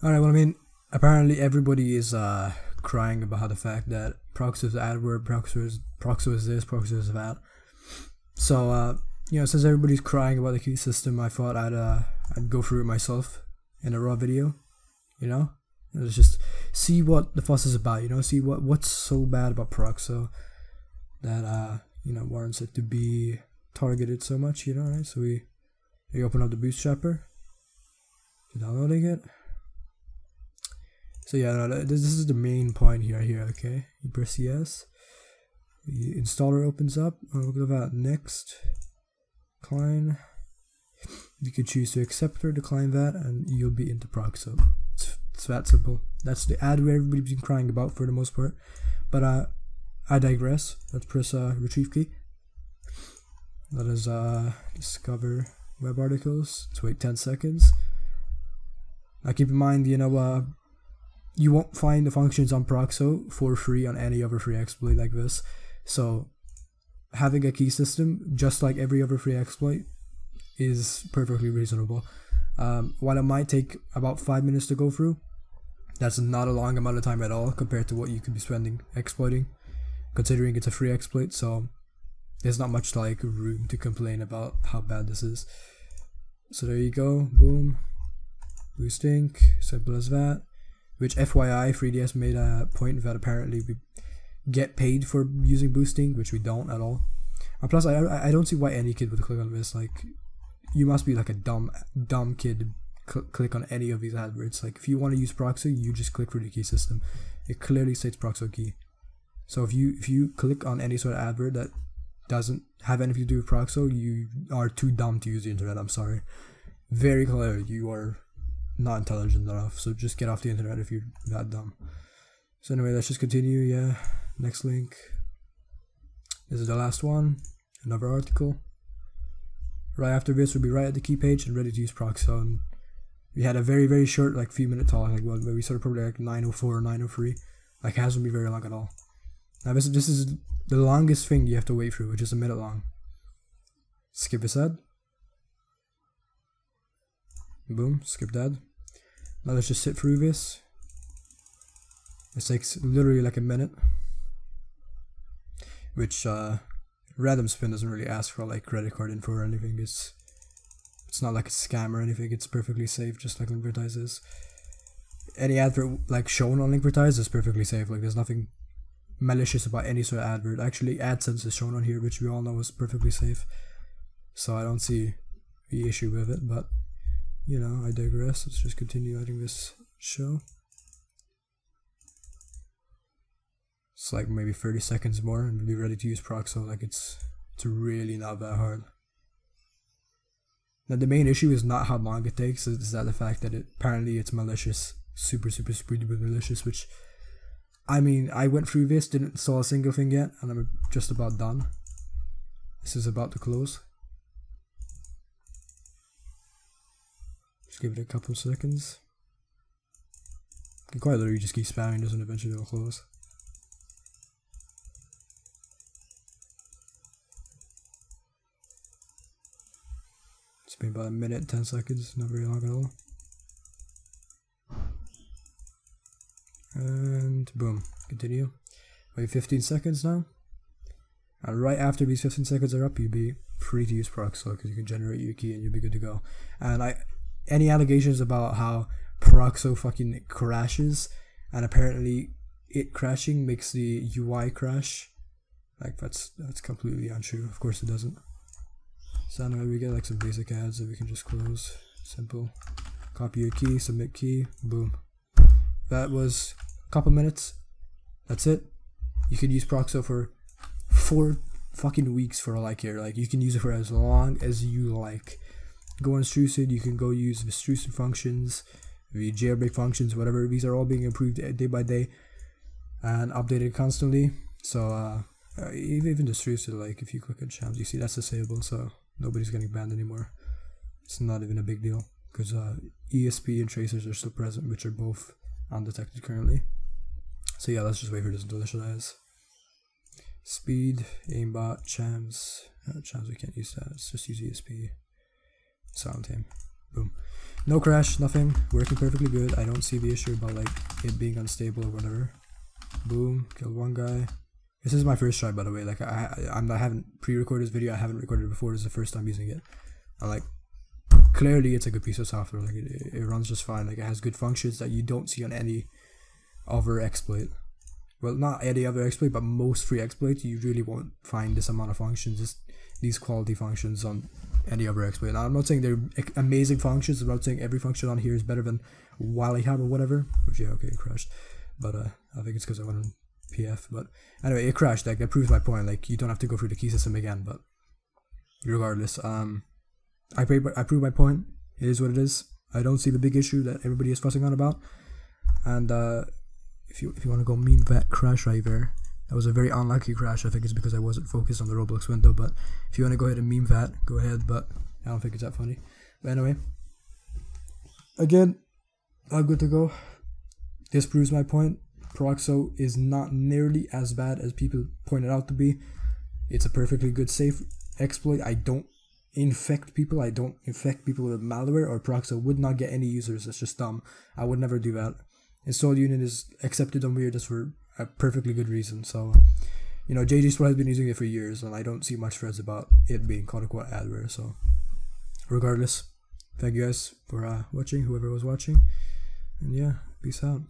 Alright, well, I mean, apparently everybody is uh, crying about the fact that Proxo is adware, Proxo is, is this, Proxo is that. So, uh, you know, since everybody's crying about the key system, I thought I'd, uh, I'd go through it myself in a raw video, you know? Let's just see what the fuss is about, you know, see what what's so bad about Proxo that, uh, you know, warrants it to be targeted so much, you know, right? So we, we open up the bootstrapper, downloading it. So yeah, no, this, this is the main point here. Here, okay. You press yes. The installer opens up. I'll go that next. Decline. You can choose to accept or decline that, and you'll be into Proxo. It's, it's that simple. That's the adware everybody's been crying about for the most part. But uh, I digress. Let's press uh, retrieve key. Let us uh, discover web articles. Let's wait 10 seconds. Now keep in mind, you know, uh, you won't find the functions on Proxo for free on any other free exploit like this. So having a key system, just like every other free exploit, is perfectly reasonable. Um, while it might take about five minutes to go through, that's not a long amount of time at all compared to what you could be spending exploiting, considering it's a free exploit. So there's not much like room to complain about how bad this is. So there you go, boom, boosting, simple as that which FYI, 3DS made a point that apparently we get paid for using boosting, which we don't at all. And plus, I I don't see why any kid would click on this. Like, you must be like a dumb dumb kid cl- click on any of these adverts. Like, if you want to use Proxo, you just click for the key system. It clearly states Proxo key. So if you if you click on any sort of advert that doesn't have anything to do with Proxo, you are too dumb to use the internet. I'm sorry. Very clear, you are not intelligent enough. So just get off the internet if you're that dumb. So anyway, let's just continue. Yeah, next link. This is the last one. Another article. Right after this, we'll be right at the key page and ready to use Proxo. And we had a very very short, like few minute talk. Like well, we started probably like 904 or 903. Like it hasn't been very long at all. Now this this is the longest thing you have to wait through, which is a minute long. Skip this ad. Boom, skip that. Now let's just sit through this. It takes literally like a minute. Which uh, Random Spin doesn't really ask for like credit card info or anything. It's it's not like a scam or anything. It's perfectly safe, just like Linkvertise is. Any advert like shown on Linkvertise is perfectly safe. Like there's nothing malicious about any sort of advert. Actually, AdSense is shown on here, which we all know is perfectly safe. So I don't see the issue with it, but you know, I digress. Let's just continue letting this show. It's like maybe 30 seconds more and we'll be ready to use Proxo. Like it's it's really not that hard. Now the main issue is not how long it takes, is that the fact that it apparently it's malicious. Super, super, super duper malicious, which I mean, I went through this, didn't install a single thing yet, and I'm just about done. This is about to close. Give it a couple of seconds. You quite literally just keep spamming and eventually it'll close. It's been about a minute, 10 seconds, not very long at all. And boom, continue. Wait 15 seconds now. And right after these 15 seconds are up, you'll be free to use Proxo because you can generate your key and you'll be good to go. And I any allegations about how Proxo fucking crashes, and apparently it crashing makes the UI crash. Like that's that's completely untrue. Of course it doesn't. So anyway, we get like some basic ads that we can just close. Simple. Copy your key, submit key, boom. That was a couple minutes. That's it. You can use Proxo for four fucking weeks for all I care. Like you can use it for as long as you like go on Strucid, you can go use the Strucid functions, the jailbreak functions, whatever. These are all being improved day by day and updated constantly. So uh, uh even the Strucid, like if you click on chams, you see that's disable, so nobody's getting banned anymore. It's not even a big deal because uh, ESP and tracers are still present, which are both undetected currently. So yeah, let's just wait for this to initialize. Speed, aimbot, chams. Uh, chams, we can't use that. Let's just use ESP. Sound him. Boom. no crash, nothing, working perfectly good. I don't see the issue about like it being unstable or whatever. Boom, killed one guy. This is my first try, by the way. Like I, I, I haven't pre-recorded this video. I haven't recorded it before. This is the first time using it. I like clearly it's a good piece of software. Like it, it runs just fine. Like it has good functions that you don't see on any other exploit. Well, not any other exploit, but most free exploits you really won't find this amount of functions. Just these quality functions on any other. Now, I'm not saying they're amazing functions. I'm not saying every function on here is better than Wally Hub or whatever. Which yeah, okay, it crashed. But uh, I think it's because I went on PF. But anyway, it crashed. Like that proves my point. Like you don't have to go through the key system again. But regardless, um, I pay, I prove my point. It is what it is. I don't see the big issue that everybody is fussing on about. And uh, if you if you want to go meme that crash right there, that was a very unlucky crash. I think it's because I wasn't focused on the Roblox window. But if you want to go ahead and meme that, go ahead. But I don't think it's that funny. But anyway, again, I'm good to go. This proves my point. Proxo is not nearly as bad as people pointed out to be. It's a perfectly good safe exploit. I don't infect people. I don't infect people with malware or Proxo would not get any users. It's just dumb. I would never do that. Install unit is accepted on WeAreDevs for a perfectly good reason. So, you know, JJSploit has been using it for years, and I don't see much threats about it being quote unquote adware. So, regardless, thank you guys for uh, watching, whoever was watching, and yeah, peace out.